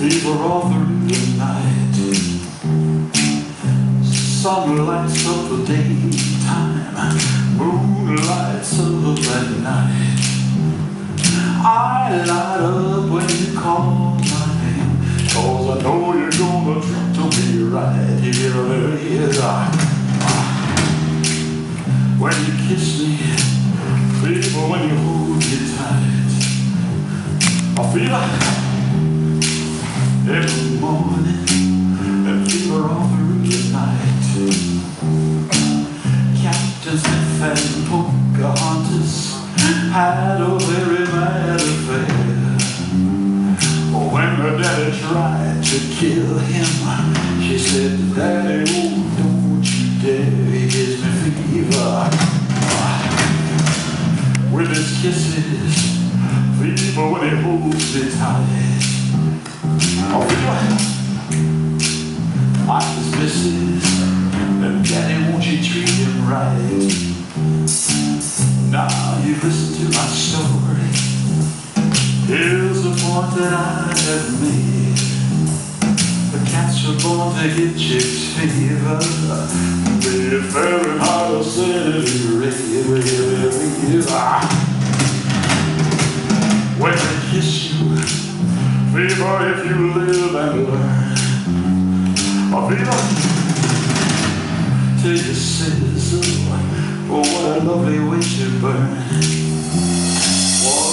fever all through the night. Sun lights up the daytime, moon lights up at night. I light up when you call my name, cause I know you're gonna treat me right. You get a little When you kiss me, fever when you hold me tight. I feel like morning and fever all through the night. Captain Smith and Pocahontas had a very mad affair. When her daddy tried to kill him, she said, Daddy, oh, don't you dare, he gives me fever. With his kisses, fever when he holds me tight. Oh. I and Daddy, won't you treat him right? Now you listen to my story. Here's the point that I have made. The cats were born to get chicks fever. They're very hard to say ah. When they kiss you, fever if you live and learn to your citizens. Oh, what a lovely way to burn. Whoa.